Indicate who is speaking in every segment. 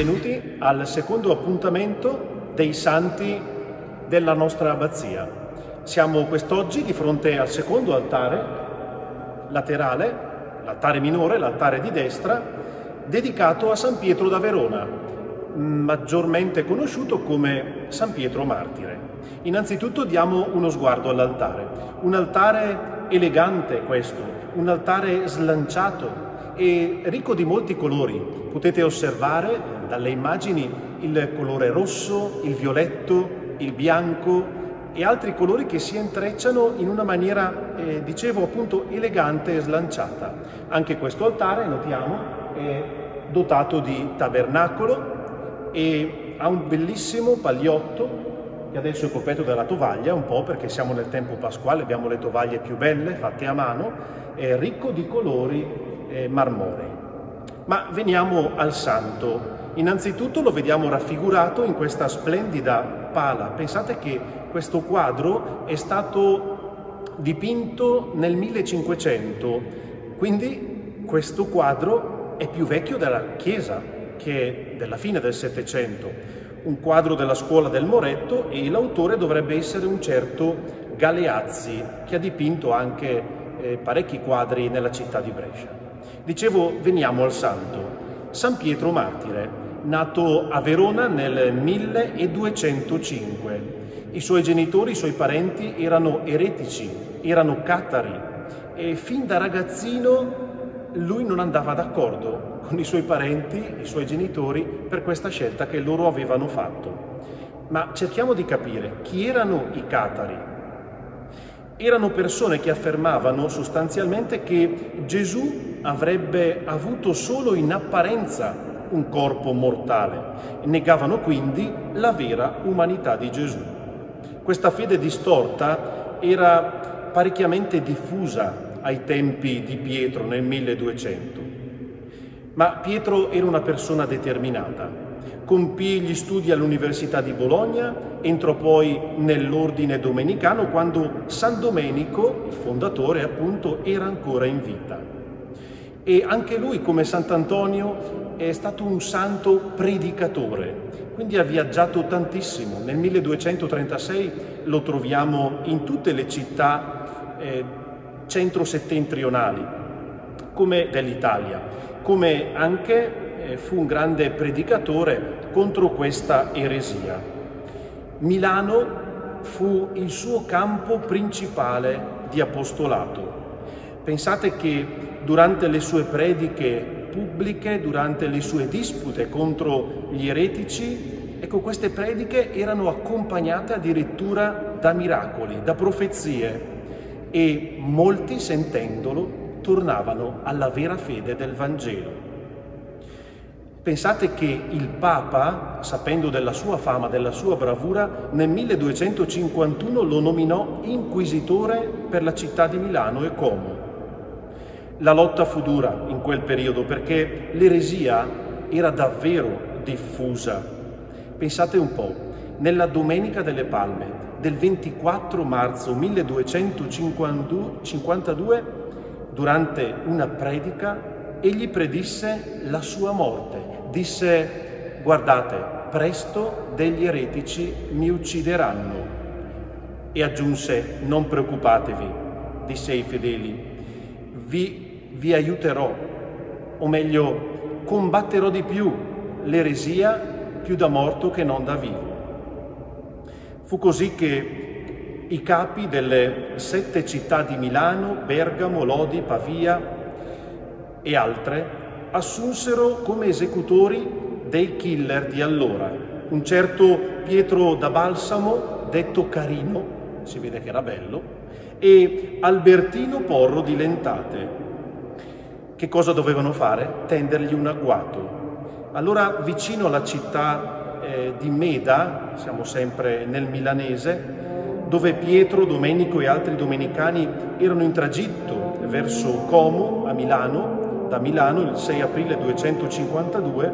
Speaker 1: Benvenuti al secondo appuntamento dei santi della nostra abbazia. Siamo quest'oggi di fronte al secondo altare laterale, l'altare minore, l'altare di destra, dedicato a San Pietro da Verona, maggiormente conosciuto come San Pietro Martire. Innanzitutto diamo uno sguardo all'altare, un altare elegante questo, un altare slanciato, e ricco di molti colori. Potete osservare dalle immagini il colore rosso, il violetto, il bianco e altri colori che si intrecciano in una maniera, eh, dicevo appunto, elegante e slanciata. Anche questo altare, notiamo, è dotato di tabernacolo e ha un bellissimo pagliotto che adesso è coperto dalla tovaglia, un po' perché siamo nel tempo pasquale, abbiamo le tovaglie più belle, fatte a mano, è ricco di colori eh, marmorei. Ma veniamo al santo. Innanzitutto lo vediamo raffigurato in questa splendida pala. Pensate che questo quadro è stato dipinto nel 1500, quindi questo quadro è più vecchio della chiesa, che è della fine del Settecento. Un quadro della scuola del Moretto e l'autore dovrebbe essere un certo Galeazzi, che ha dipinto anche eh, parecchi quadri nella città di Brescia. Dicevo, veniamo al santo. San Pietro Martire, nato a Verona nel 1205. I suoi genitori, i suoi parenti erano eretici, erano catari e fin da ragazzino lui non andava d'accordo con i suoi parenti, i suoi genitori, per questa scelta che loro avevano fatto. Ma cerchiamo di capire chi erano i catari erano persone che affermavano sostanzialmente che Gesù avrebbe avuto solo in apparenza un corpo mortale, negavano quindi la vera umanità di Gesù. Questa fede distorta era parecchiamente diffusa ai tempi di Pietro nel 1200, ma Pietro era una persona determinata, compì gli studi all'Università di Bologna, entrò poi nell'ordine domenicano quando San Domenico, il fondatore appunto, era ancora in vita. E anche lui, come Sant'Antonio, è stato un santo predicatore, quindi ha viaggiato tantissimo. Nel 1236 lo troviamo in tutte le città eh, centro-settentrionali, come dell'Italia, come anche eh, fu un grande predicatore contro questa eresia. Milano fu il suo campo principale di apostolato. Pensate che durante le sue prediche pubbliche, durante le sue dispute contro gli eretici, ecco queste prediche erano accompagnate addirittura da miracoli, da profezie e molti sentendolo tornavano alla vera fede del Vangelo. Pensate che il Papa, sapendo della sua fama, della sua bravura, nel 1251 lo nominò inquisitore per la città di Milano e Como. La lotta fu dura in quel periodo perché l'eresia era davvero diffusa. Pensate un po', nella Domenica delle Palme del 24 marzo 1252, durante una predica, egli predisse la sua morte. Disse, guardate, presto degli eretici mi uccideranno. E aggiunse, non preoccupatevi, disse ai fedeli, vi, vi aiuterò, o meglio, combatterò di più l'eresia più da morto che non da vivo. Fu così che i capi delle sette città di Milano, Bergamo, Lodi, Pavia, e altre assunsero come esecutori dei killer di allora. Un certo Pietro da Balsamo, detto Carino, si vede che era bello, e Albertino Porro di Lentate. Che cosa dovevano fare? Tendergli un agguato. Allora, vicino alla città eh, di Meda, siamo sempre nel milanese, dove Pietro, Domenico e altri domenicani erano in tragitto verso Como, a Milano, da Milano il 6 aprile 252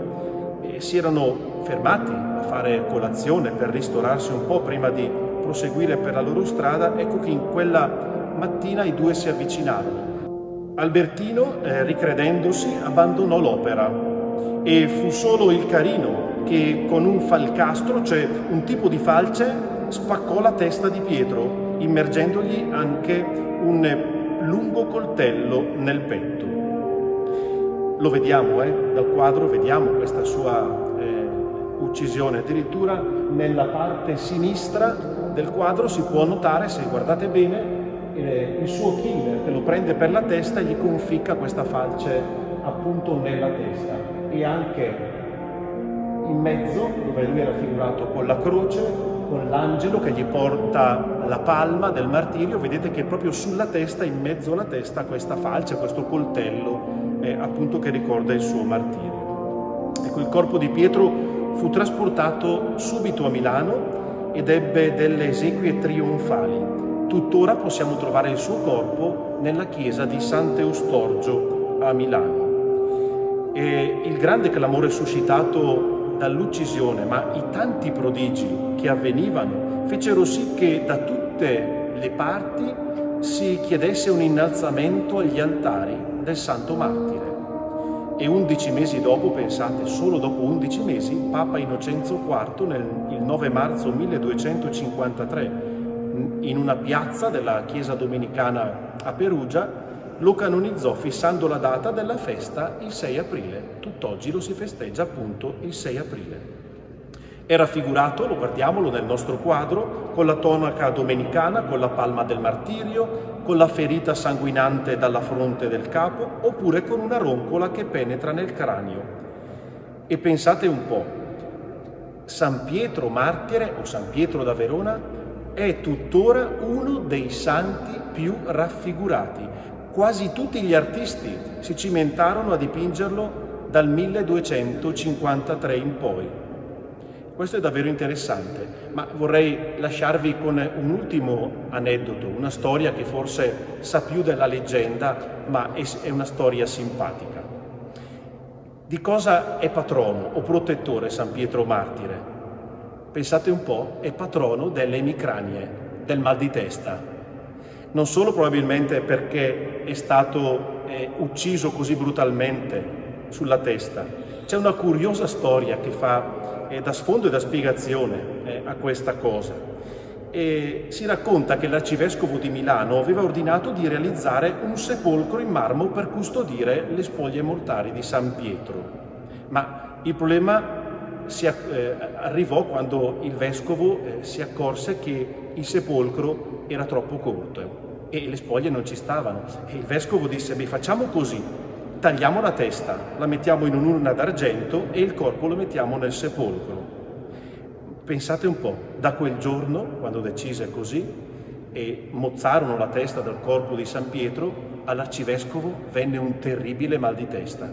Speaker 1: e si erano fermati a fare colazione per ristorarsi un po' prima di proseguire per la loro strada, ecco che in quella mattina i due si avvicinarono. Albertino, eh, ricredendosi, abbandonò l'opera e fu solo il carino che con un falcastro, cioè un tipo di falce, spaccò la testa di Pietro, immergendogli anche un lungo coltello nel petto. Lo vediamo, eh? dal quadro vediamo questa sua eh, uccisione, addirittura nella parte sinistra del quadro si può notare, se guardate bene, eh, il suo killer che lo prende per la testa e gli conficca questa falce appunto nella testa e anche in mezzo, dove lui era figurato con la croce, con l'angelo che gli porta la palma del martirio, vedete che proprio sulla testa, in mezzo alla testa, questa falce, questo coltello, eh, appunto che ricorda il suo martirio. Ecco, il corpo di Pietro fu trasportato subito a Milano ed ebbe delle esequie trionfali. Tuttora possiamo trovare il suo corpo nella chiesa di Sant'Eustorgio a Milano. E il grande clamore suscitato dall'uccisione, ma i tanti prodigi che avvenivano fecero sì che da tutte le parti si chiedesse un innalzamento agli altari del santo martire. E undici mesi dopo, pensate, solo dopo undici mesi, Papa Innocenzo IV, nel, il 9 marzo 1253, in una piazza della chiesa domenicana a Perugia, lo canonizzò fissando la data della festa il 6 aprile. Tutt'oggi lo si festeggia appunto il 6 aprile. È raffigurato, lo guardiamolo nel nostro quadro, con la tonaca domenicana, con la palma del martirio, con la ferita sanguinante dalla fronte del capo, oppure con una roncola che penetra nel cranio. E pensate un po', San Pietro martire o San Pietro da Verona è tuttora uno dei santi più raffigurati, quasi tutti gli artisti si cimentarono a dipingerlo dal 1253 in poi. Questo è davvero interessante, ma vorrei lasciarvi con un ultimo aneddoto, una storia che forse sa più della leggenda, ma è una storia simpatica. Di cosa è patrono o protettore San Pietro Martire? Pensate un po', è patrono delle emicranie, del mal di testa, non solo probabilmente perché è stato eh, ucciso così brutalmente sulla testa, c'è una curiosa storia che fa eh, da sfondo e da spiegazione eh, a questa cosa. E si racconta che l'arcivescovo di Milano aveva ordinato di realizzare un sepolcro in marmo per custodire le spoglie mortali di San Pietro. Ma il problema si, eh, arrivò quando il vescovo eh, si accorse che il sepolcro era troppo corto e le spoglie non ci stavano. E il vescovo disse, beh facciamo così, tagliamo la testa, la mettiamo in un'urna d'argento e il corpo lo mettiamo nel sepolcro. Pensate un po', da quel giorno, quando decise così, e mozzarono la testa del corpo di San Pietro, all'arcivescovo venne un terribile mal di testa.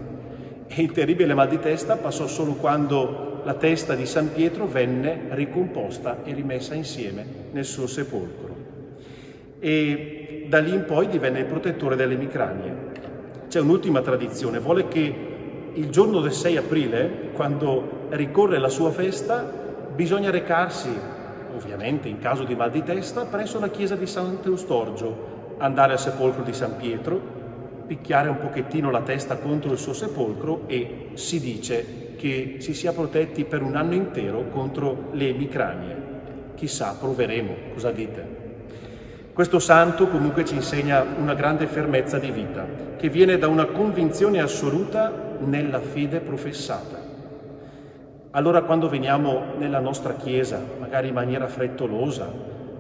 Speaker 1: E il terribile mal di testa passò solo quando la testa di San Pietro venne ricomposta e rimessa insieme nel suo sepolcro. E da lì in poi divenne il protettore delle micranie. C'è un'ultima tradizione, vuole che il giorno del 6 aprile, quando ricorre la sua festa, bisogna recarsi, ovviamente in caso di mal di testa, presso la chiesa di Sant'Eustorgio, andare al sepolcro di San Pietro, picchiare un pochettino la testa contro il suo sepolcro e si dice che si sia protetti per un anno intero contro le emicranie. Chissà, proveremo, cosa dite? Questo santo comunque ci insegna una grande fermezza di vita, che viene da una convinzione assoluta nella fede professata. Allora quando veniamo nella nostra chiesa, magari in maniera frettolosa,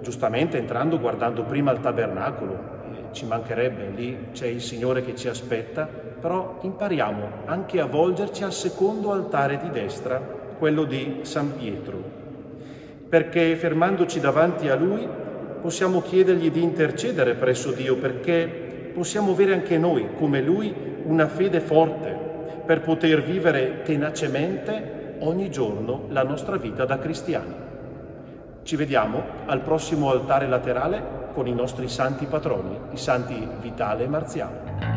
Speaker 1: giustamente entrando guardando prima il tabernacolo, ci mancherebbe, lì c'è il Signore che ci aspetta, però impariamo anche a volgerci al secondo altare di destra, quello di San Pietro, perché fermandoci davanti a Lui possiamo chiedergli di intercedere presso Dio perché possiamo avere anche noi, come Lui, una fede forte per poter vivere tenacemente ogni giorno la nostra vita da cristiani. Ci vediamo al prossimo altare laterale con i nostri santi patroni, i santi Vitale e Marziano.